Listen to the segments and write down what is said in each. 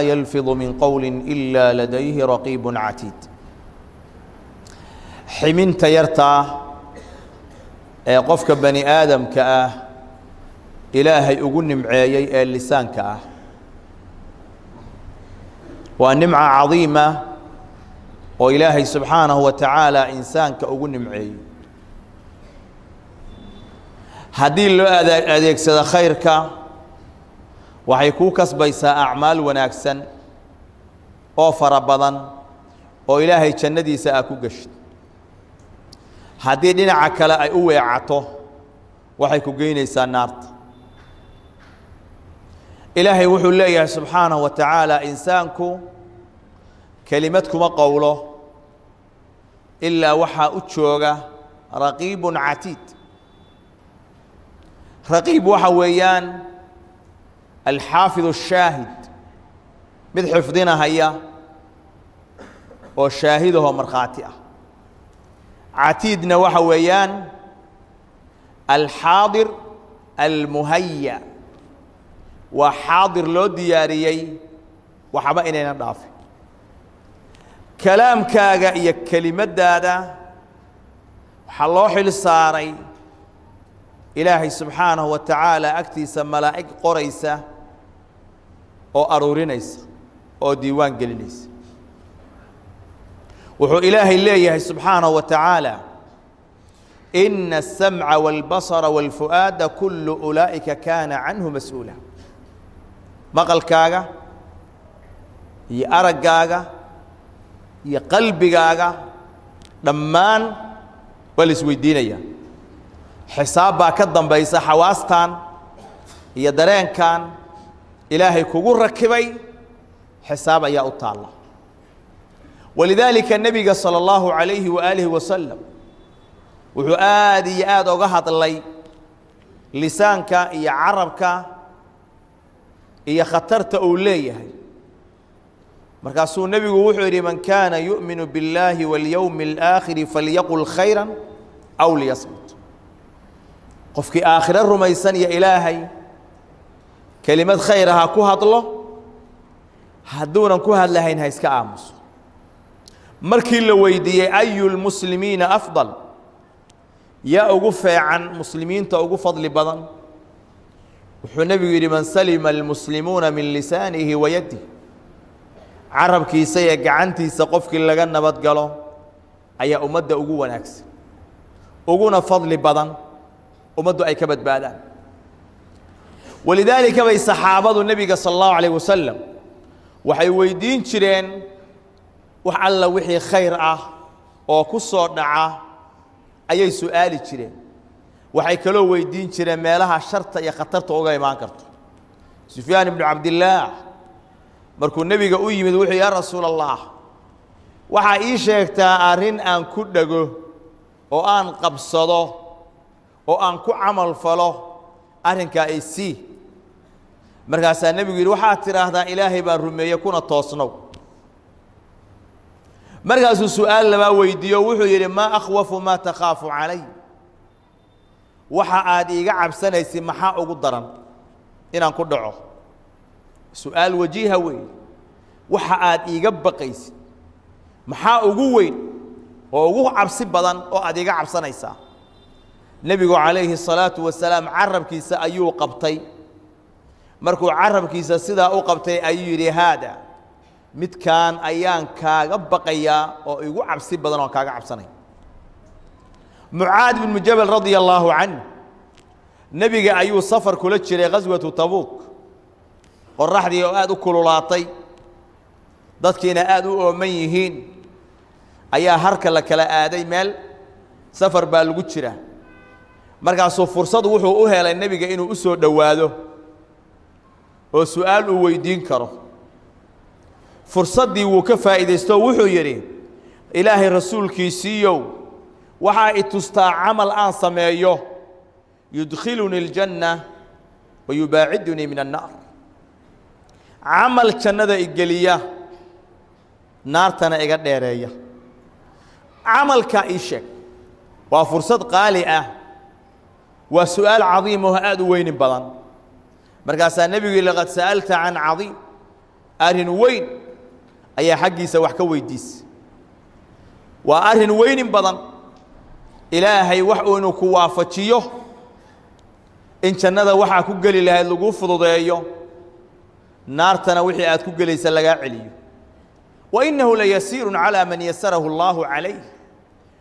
yalfid min qowli ilaa ladayhi raqiibun catiid ximinta yartaa ee qofka بني aadamka ah ilaahay ugu nimceeyey ee lisaanka ah waa nimca cadiima oo ilaahay subxaanahu wa tacaala insaanka ugu nimceeyey haddii loo adeegsado khayrka waxay kuu kasbaysaa acmaal wanaagsan oo fara badan oo ilaahay jannadiisa aa ku geshid haddii dhinaca kale ay u weecato waxay ku geynaysaa naarta. Ilaahay wuxuu leeyahay subxaanahu wa tacaala insaanku kelimad kuma qowlo ilaa waxaa u jooga raqiibun catiid. Raqiib waxa weeyaan alxaafid الshaahid mid xifdinahaya oo shaahidahoo markhaati ah catiidna waxa weeyaan alxaadir almuhaya waa xaadir loo diyaariyey waxba inayna dhaafin kalaamkaaga iyo kelimaddaada waxaa loo xil saaray ilaahay subxaanahu wa tacaala agtiisa malaa'ig qoraysa oo aruurinaysa oo diiwaan gelinaysa wuxuu ilaahay leeyahay subxaanaه wa taعaalى إna السمca والbaصر والفu'aada kul أulaa'ika kaana canhu mas-uula maqalkaaga iyo araggaaga iyo qalbigaaga dhammaan waa la isweydiinaya xisaab baa ka dambaysa xawaastan iyo dareenkan ilaahay kugu rakibay xisaab ayaa u taalla walidaalika nebiga salى اllahu عalayhi waalihi wasalam wuxuu aad iyo aad oga hadlay lisaanka iyo carabka iyo khatarta uu leeyahay markaasuu nebigu wuxuu yidhi man kaana yu'minu biاllahi waاlyowmi اlآakhiri falyaqul khayra aw liyasmut qofkii aakhiro rumaysan iyo ilaahay kelimad khayra ha ku hadlo hadduunan ku hadlahayn ha iska aamuso. Markii la weydiiyey ayu lmuslimiina afdal? Yaa ugu feecan muslimiinta ugu fadli badan wuxuu nebigu yidhi man salima almuslimuuna min lisaanihi wa yadih carabkiisa iyo gacantiisa qofkii laga nabad galo ayaa ummadda ugu wanaagsan uguna fadli badan ummaddu ay ka badbaadaan. Walidaalika bay saxaabadu nebiga sala allahu alayh wasalam waxay weydiin jireen wax alla wixii khayr ah oo ku soo dhaca ayay su'aali jireen. Waxay kaloo weydiin jireen meelaha sharta iyo khatarta uga imaan karto. Sufyaan ibnu cabdillaah markuu nebiga u yimid wuxuu yaa rasuula allah waxaa ii sheegtaa arrin aan ku dhego oo aan qabsado oo aan ku camal falo arrinkaa ay sii. Markaasaa nebigu yidhi waxaad tidhaahdaa ilaahay baan rumeeye kuna toosnow. Markaasuu su'aal labaa weydiiyo wuxuu yidhi maa akhwafu maa takhaafu calay. Waxa aad iiga cabsanaysid maxaa ugu daran inaan ku dhaco? Su'aal wajiiha weeye waxa aad iiga baqaysid maxaa ugu weyn oo ugu cabsi badan oo aad iiga cabsanaysaa nebigu calayhi الsalaatu wasalaam carabkiisa ayuu qabtay. Markuu carabkiisa sidaa u qabtay ayuu yidhi haada midkaan ayaan kaaga baqayaa oo igu cabsi badan oon kaaga cabsanay. Mucaad bnu jabal radia allaahu canh nebiga ayuu safar kula jiray khaswatu tabuuk qoraxdii oo aad u kululaatay. Dadkiina aad u ooman yihiin ayaa harka la kala aaday meel safar baa lagu jira markaasuu fursad wuxuu u helay nebiga inuu u soo dhowaado oo su'aal uu weydiin karo. Fursaddii wuu ka faa'iidaysto wuxuu yidhi ilaahay rasuulkiisiiyow waxaa i tustaa camal aan sameeyo. Yudkhilunii aljanna wa yubaacidunii min annaar. Camal jannada igeliya naartana iga dheereeya. Camalkaa ii sheeg waa fursad qaali ah waa su'aal cadiim oo aad u weynin badan. Markaasaa nebigu yihi laqad sa'alta can cadiim arrin weyn ayaa xaggiisa wax ka weydiisay waa arrin weynin badan. Ilaahay wax uu inuu ku waafajiyo. In jannada waxaa ku geli lahayd laguu fududeeyo. Naartana wixii aad ku gelaysa lagaa celiyo. Wa innahu layasiirun calaa man yasarahu allaahu calayh.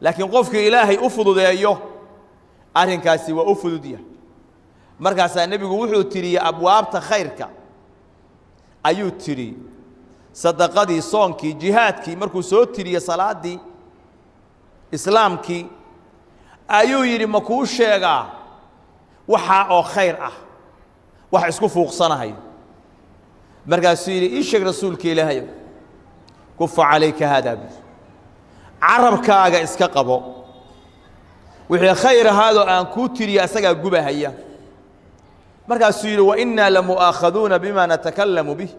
Laakiin qofkii ilaahay u fududeeyo arrinkaasi waa u fududya markaasaa nebigu wuxuu tiriyey abwaabta khayrka. Ayuu tidhi sadaqadii soonkii jihaadkii markuu soo tiriyey salaaddii islaamkii. Ayuu yidhi ma kuu sheegaa waxaa oo khayr ah wax isku fuuqsanahayo markaasuu yidhi ii sheeg rasuulka ilaahayow kufa calayka haadaa bud carabkaaga iska qabo wixii khayr ahaadoo aan kuu tiriya asagaa gubahaya markaasuu yidhi wainnaa lamu'aakhaduuna bima natakallamu bih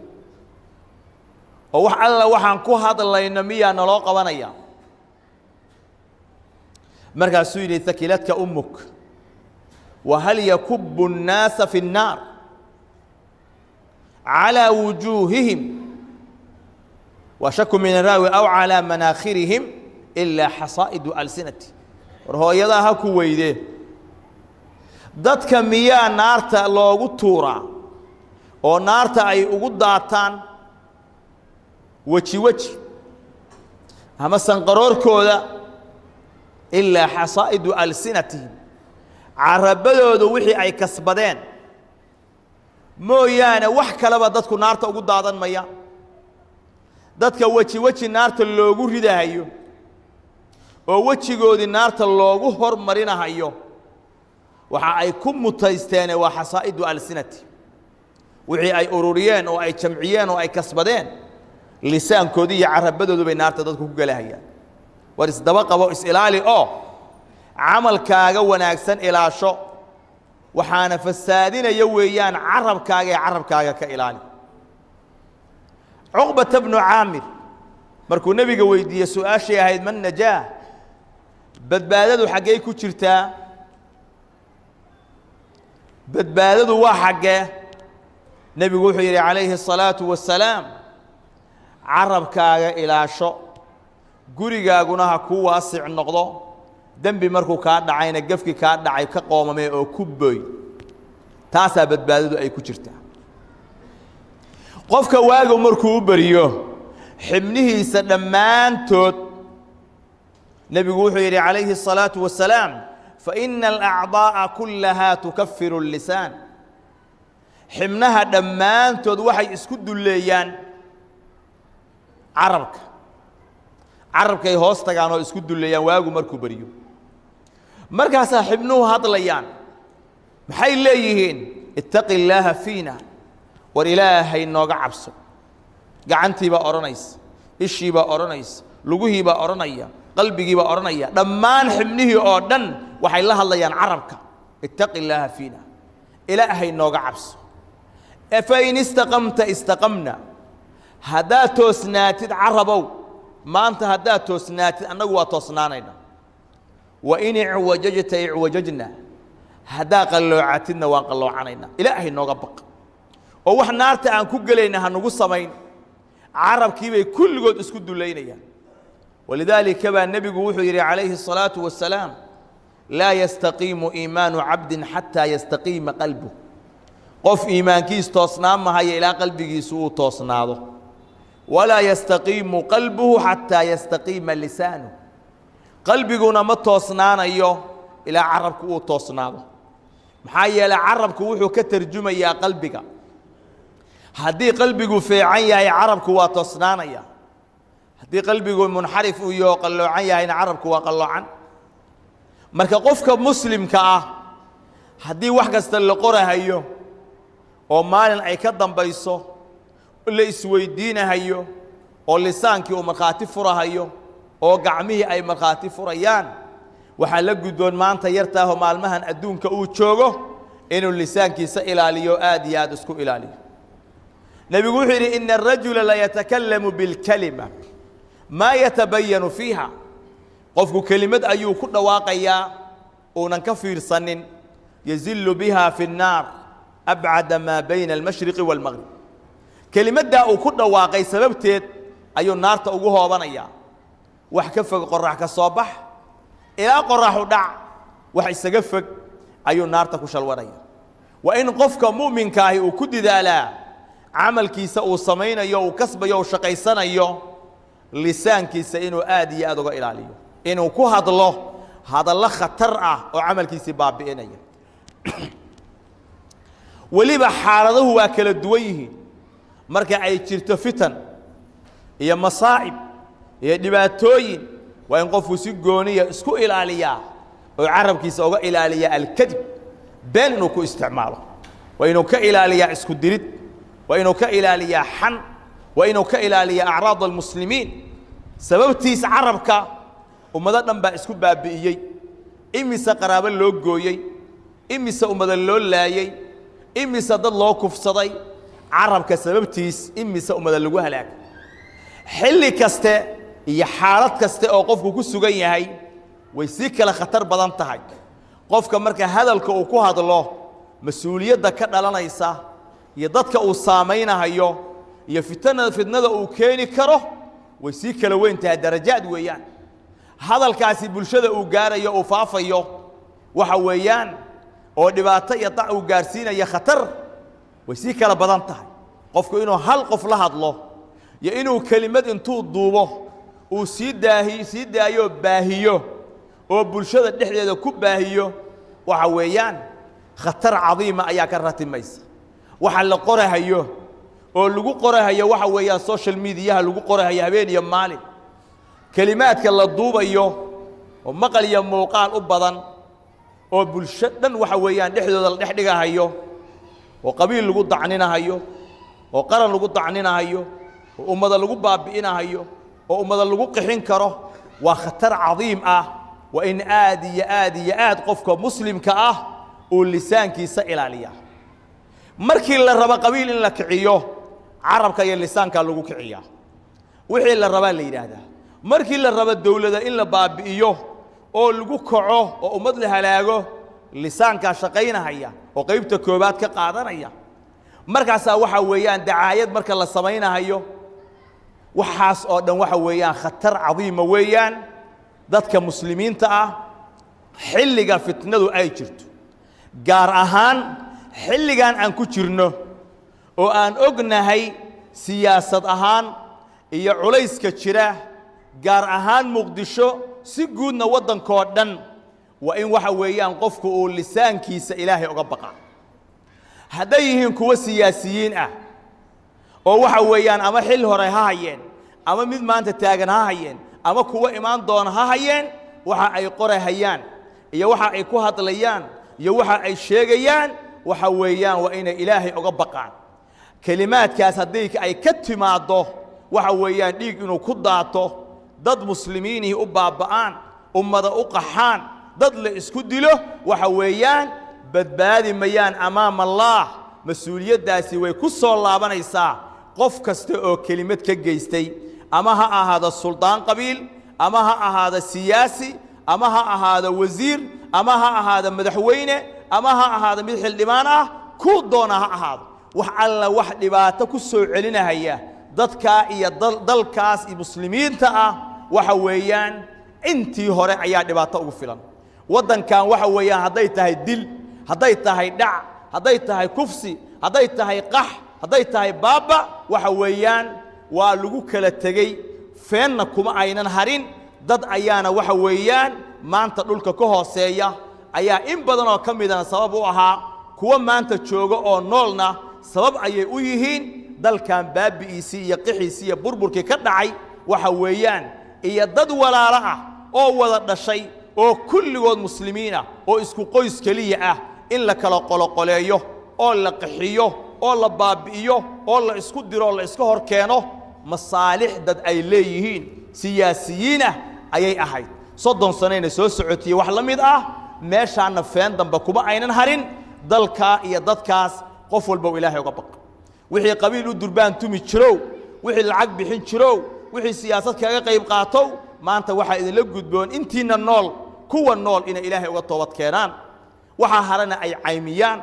oo wax alla waxaan ku hadlayno miyaa naloo qabanaya markaasuu yidhi hakiladka ummuk wahal yakubu الnaasa fi الnaar calىa wujuuhihim wa shaku min araawi aw calىa manaakhirihim ilaa xasaa'idu alsinati war hooyadaa ha ku weydee dadka miyaa naarta loogu tuuraa oo naarta ay ugu daataan weji weji ama sanqaroorkooda ilaa xasaa'idu alsinatihim carabadoodu wixii ay kasbadeen. Mooyaane wax kaleba dadku naarta ugu daadan maya. Dadka weji weji naarta loogu ridahayo oo wejigoodii naarta loogu hormarinahayo waxa ay ku mutaysteene waa xasaa'idu alsinati. Wixii ay ururiyeen oo ay jamciyeen oo ay kasbadeen lisaankoodii iyo carabadoodu bay naarta dadku ku gelahayaan war isdaba qabo is-ilaali oo camalkaaga wanaagsan ilaasho waxaana fasaadinaya weeyaan carabkaaga ee carabkaaga ka ilaali. Cuqbata bnu caamir markuu nebiga weydiiyey su'aashay ahayd man najaa badbaadadu xaggey ku jirtaa badbaadadu waa xaggee nebigu wuxuu yidhi calayhi الsalaaةu wasalaam carabkaaga ilaasho gurigaaguna ha kuu waasic noqdo dembi markuu kaa dhacayna gefki kaa dhacay ka qoomamee oo ku boy taasaa badbaadadu ay ku jirtaa qofka waagu markuu u beriyo xibnihiisa dhammaantood nebigu wuxuu yidhi calayhi الsalaaةu wasalaam faina alacdaaءa kullahaa tukafiru الlisaan xibnaha dhammaantood waxay isku dulleeyaan carabka carabkay hoos tagaan oo isku dulleeyaan waagu markuu beriyo markaasaa xibnuhu hadlayaan maxay leeyihiin ittaqi illaaha fiina war ilaahay nooga cabso gacantiibaa odhanaysa ishiibaa odhanaysa luguhiibaa odhanaya qalbigiibaa odhanaya dhammaan xibnihii oo dhan waxay la hadlayaan carabka. Ittaqi illaaha fiina. Ilaahay nooga cabso. Fain istaqamta istaqamna. Haddaad toosnaatid carabow maanta haddaad toosnaatid annagu waa toosnaanayna. Wain icwajajta icwajajna haddaa qalloocatidna waan qalloocanayna. Ilaahay nooga baq. Oo wax naarta aan ku gelayna hanugu samayn. Carabkiibay kulligood isku dulaynayaan walidaalika baa nebigu wuxuu yidhi calayhi الsalaaةu wasalaam laa yastaqiimu iimaanu cabdi xataa yastaqiima qalbu qof iimaankiis toosnaan mahaya ilaa qalbigiisu uu toosnaado walaa yastaqiimu qalbuhu xataa yastaqiima lisaanu qalbiguna ma toosnaanayo ilaa carabku uu toosnaado maxaa yeeley carabku wuxuu ka tarjumayaa qalbiga haddii qalbigu feecan yahay carabku waa toosnaanaya haddii qalbigu munxarif uu yaho qalloocan yahayna carabku waa qalloocan. Marka qofka muslimka ah haddii wax kasta la qorahayo oo maalin ay ka dambayso la isweydiinahayo oo lisaankii uu markhaati furahayo oo gacmihii ay markhaati furayaan waxaa la gudboon maanta yartaahoo maalmahan adduunka uu joogo inuu lisaankiisa ilaaliyo aad iyo aad isku ilaaliyo. Nebigu wuxuu yidhi ina arajula layatakallamu bilkalima maa yatabayanu fiiha qofku kelimad ayuu ku dhawaaqayaa uunan ka fiirsanin yazillu biha fi الnaar abcada maa bayna almashriqi wاlmaqrib kelimaddaa uu ku dhawaaqay sababteed ayuu naarta ugu hoobanayaa wax ka fog qorax ka soo bax ilaa qoraxu dhac wax isaga fog ayuu naarta ku shalwanaya waa in qofka mu'minkaahi uu ku didaalaa camalkiisa uu samaynayo uu kasbayo uu shaqaysanayo lisaankiisa inuu aad iyo aad uga ilaaliyo. Inuu ku hadlo hadallo khatar ah oo camalkiisii baabi'inaya. Weliba xaaladuhu waa kala duwan yihiin. Marka ay jirto fitan iyo masaa'ib iyo dhibaatooyin waa in qofku si gooniya isku ilaaliyaa oo carabkiisa uga ilaaliyaa alkadib. Been inuu ku isticmaalo. Waa inuu ka ilaaliyaa isku dirid. Waa inuu ka ilaaliyaa xan waa inuu ka ilaaliyaa acraad almuslimiin. Sababtiis carabka ummado dhan baa isku baabi'iyey. Imise qaraabo loo gooyey. Imise ummado loo laayey. Imise dad loo kufsaday. Carabka sababtiis imise ummado lagu halaagay xilli kaste iyo xaalad kaste oo qofku ku sugan yahay way sii kale khatar badan tahay. Qofka marka hadalka uu ku hadlo mas'uuliyadda ka dhalanaysa iyo dadka uu saamaynahayo iyo fitna fitnada uu keeni karo way sii kala weyn tahay darajaad weeyaan. Hadalkaasi bulshada uu gaarayo uu faafayo waxa weeyaan oo dhibaato iyo dac uu gaarsiinaya khatar way sii kala badan tahay. Qofku inuu hal qof la hadlo iyo inuu kelimad intuu duubo uu sii daahi sii daayo baahiyo oo bulshada dhexdeeda ku baahiyo waxa weeyaan khatar cadiima ayaa ka ratimaysa waxa la qorahayo oo lagu qorahayo waxa weeyaan social mediaha lagu qorahayo habeen iyo maalin. Kelimaadka la duubayo oo maqal iyo muuqaal u badan oo bulsho dhan waxa weeyaan dhexdooda la dhex dhigahayo oo qabiil lagu dacninahayo oo qaran lagu dacninahayo oo ummada lagu baabi'inahayo oo ummada lagu qixin karo waa khatar cadiim ah. Waa in aad iyo aad iyo aad qofka muslimka ah uu lisaankiisa ilaaliya markii la rabo qabiil in la kiciyo carabka iyo lisaankaa lagu kiciyaa wixii la rabaa la yidhaahdaa. Markii la rabo dowladda in la baabi'iyo oo lagu kaco oo ummad la halaago lisaankaa shaqaynahaya oo qaybta koobaad ka qaadanaya. Markaasaa waxaa weeyaan dacaayad marka la samaynahayo waxaas oo dhan waxa weeyaan khatar cadiima weeyaan dadka muslimiinta ah xilliga fitnadu ay jirto. Gaar ahaan xilligan aan ku jirno oo aan ognahay siyaasad ahaan iyo culayska jira gaar ahaan muqdisho si guudna waddankoo dhan waa in waxa weeyaan qofku uu lisaankiisa ilaahay uga baqa hadday yihiin kuwo siyaasiyiin ah oo waxa weeyaan ama xil hore ha hayeen ama mid maanta taagan ha hayeen ama kuwo imaan doona ha hayeen waxa ay qorahayaan iyo waxa ay ku hadlayaan iyo waxa ay sheegayaan waxa weeyaan waa inay ilaahay uga baqaan kelimaadkaas haddii ay ka timaaddo waxa weeyaan dhiig inuu ku daato dad muslimiinihii u baaba'aan ummada u qaxaan dad la isku dilo waxa weeyaan badbaadi mayaan amaama allaah mas'uuliyaddaasi way ku soo laabanaysaa. Qof kasta oo kelimad ka geystay ama ha ahaado suldaan qabiil ama ha ahaado siyaasi ama ha ahaado wasiir ama ha ahaado madaxweyne ama ha ahaado mid xildhibaan ah kuu doona ha ahaado wax alla wax dhibaato ku soo celinahaya dadkaa iyo dalkaas iyo muslimiinta ah waxa weeyaan intii hore ayaa dhibaato ugu filan. Waddankan waxa weeyaan hadday tahay dil hadday tahay dhac hadday tahay kufsi hadday tahay qax hadday tahay baaba waxa weeyaan waa lagu kala tegey. Feenna kuma aynan harin dad ayaana waxa weeyaan maanta dhulka ka hooseeya. Ayaa in badan oo ka midana sabab u ahaa kuwa maanta jooga oo noolna sabab ayay u yihiin dalkan baabi'iisii iyo qixiisii iyo burburkii ka dhacay waxa weeyaan iyo dad walaalo ah oo wada dhashay oo kulligood muslimiin ah oo isku qoys keliya ah in la kala qoloqoleeyo oo la qixiyo oo la baabi'iyo oo la isku diro oo la iska hor keeno masaalix dad ay leeyihiin siyaasiyiin ah ayay ahayd. Soddon sanayna soo socotiye wax la mid ah meeshaanna feen dambe kuma aynan harin dalkaa iyo dadkaas qof walbow ilaahay uga baqa wixii qabiil u durbaan tumi jirow wixii lacag bixin jirow wixii siyaasad kaga qayb qaatow maanta waxaa idinla gudboon intiinna nool kuwa nool inay ilaahay uga toobad keenaan. Waxaa harana ay caymiyaan.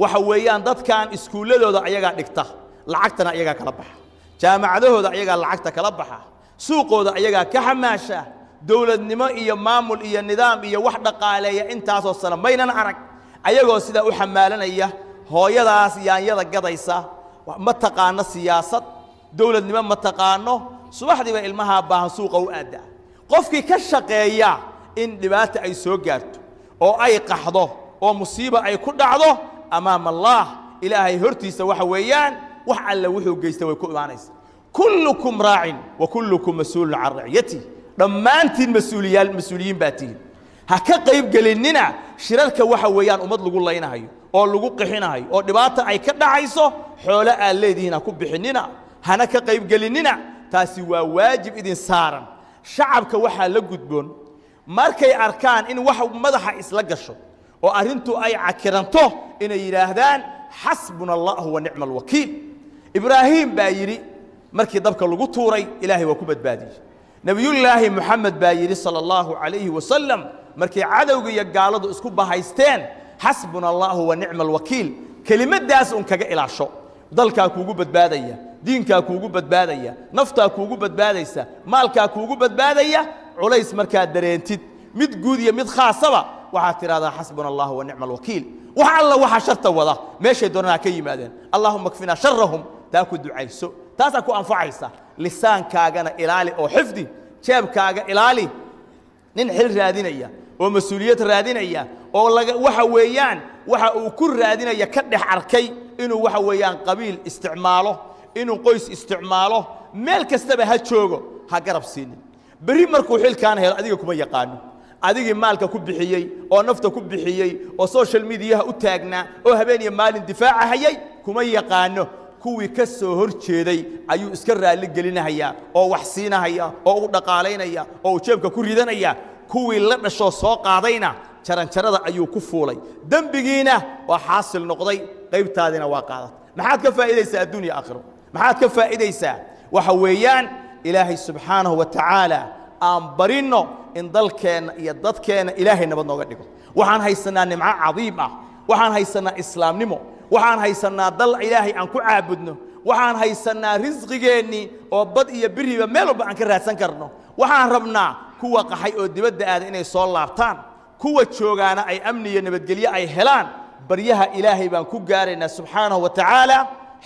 Waxa weeyaan dadkan iskuulladooda ayagaa dhigta lacagtana ayagaa kala baxa. Jaamacadahooda ayagaa lacagta kala baxa. Suuqooda ayagaa ka xamaasha. Dowladnimo iyo maamul iyo nidaam iyo wax dhaqaaleeya intaasoo sano maynan arag. Ayagoo sidaa u xamaalanaya hooyadaas yaanyada gadaysa ma taqaano siyaasad? Dowladnimo ma taqaano? Subaxdiiba ilmahaa baahan suuqa u aaddaa qofkii ka shaqeeya in dhibaata ay soo gaarto oo ay qaxdo oo musiiba ay ku dhacdo amaama allaah ilaahay hortiisa waxa weeyaan wax alle wuxuu geysta way ku imaanaysa. Kullukum raacin wa kullukum mas'uulun can raciyati dhammaantiin mas'uuliyaal mas'uuliyiin baa tihin ha ka qayb gelinnina shirarka waxa weeyaan ummad lagu laynahayo oo lagu qixinahayo oo dhibaata ay ka dhacayso xoolo aad leedihiin ha ku bixinnina hana ka qayb gelinnina taasi waa waajib idin saaran. Shacabka waxaa la gudboon markay arkaan in wax madaxa isla gasho oo arrintu ay cakiranto inay yidhaahdaan xasbuna allahu wa nicma alwakiil ibraahiim baa yidhi markii dabka lagu tuuray ilaahay waa ku badbaadiyey. Nebiyullaahi moxamed baa yidhi sala allahu calayhi wasalam markay cadowga iyo gaaladu isku bahaysteen xasbuna allahu wa nicma alwakiil kelimaddaas un kaga ilaasho. Dalkaa kuugu badbaadaya diinkaa kuugu badbaadaya naftaa kuugu badbaadaysa maalkaa kuugu badbaadaya culays markaad dareentid. Mid guud iyo mid khaasaba waxaad tidhahdaa xasbuna allahu wa nicma alwakiil wax alla waxa sharta wada meeshay doonaan ha ka yimaadeen. Allahuma kfinaa sharahum taa ku ducayso. Taasaa ku anfacaysa. Lisaankaagana ilaali oo xifdi jeebkaaga ilaali. Nin xil raadinaya oo mas'uuliyad raadinaya oo waxa weeyaan waxa uu ku raadinaya ka dhex arkay inuu waxa weeyaan qabiil isticmaalo inuu qoys isticmaalo meel kastaba ha joogo ha garab siinin. Berri markuu xilkaan helo adiga kuma yaqaano. Adigii maalka ku bixiyey oo nafta ku bixiyey oo social mediyaha u taagnaa oo habeen iyo maalin difaaca hayay kuma yaqaano. Kuwii ka soo hor ayuu iska raalli oo wax siinahaya oo u dhaqaalaynaya oo uu ku ridanaya kuwii la dhashoo soo qaadayna jaranjarada ayuu ku fuulay. Dembigiina waa xaasil noqday qaybtaadina waa qaadat maxaad ka faa'iidaysaa adduunya aakhiro? Maxaad ka faa'iidaysaa? Waxa weeyaan ilaahay subxaanahu wa tacaala aan barinno in dalkeenna iyo dadkeenna ilaahay nabad nooga dhigo. Waxaan haysannaa nimco cadiim ah. Waxaan haysannaa islaamnimo. Waxaan haysannaa dal ilaahay aan ku caabudno. Waxaan haysannaa risqigeennii oo bad iyo biriba meel walba aan ka raadsan karno. Waxaan rabnaa kuwa qaxay oo dibadda aada inay soo laabtaan kuwa joogaana ay amni iyo nabadgelyo ay helaan baryaha ilaahay baan ku gaaraynaa subxaanahu wa tacaala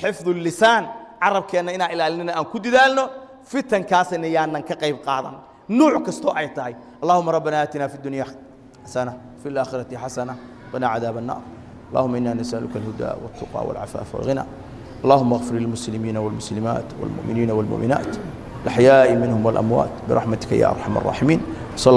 xifdu lisaan carabkeenna inaan ilaalinana aan ku didaalno fitankaasna yaanan ka qayb qaadan nuuc kastoo ay tahay allahuma rabbana aatina fi dunya xasana fi اlaakhirati xasana qina cadaab الnar اللهم إنا نسألك الهدى والتقى والعفاف والغنى اللهم اغفر للمسلمين والمسلمات والمؤمنين والمؤمنات الأحياء منهم والأموات برحمتك يا أرحم الراحمين. صلى